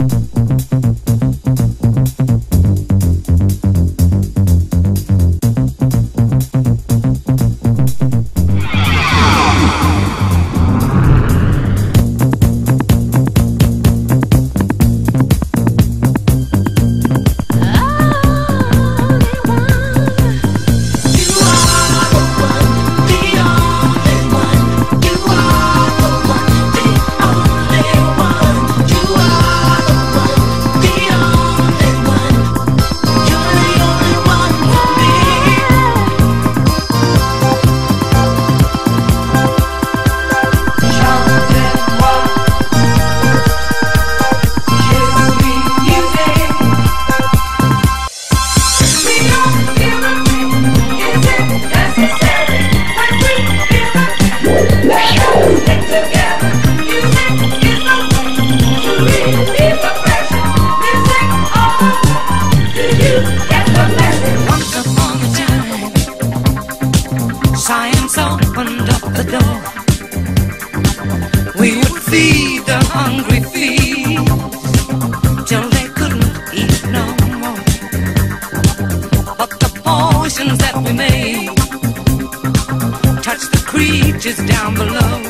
Mm-hmm. feed the hungry feet till they couldn't eat no more. But the potions that we made touch the creatures down below.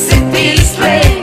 simplest way.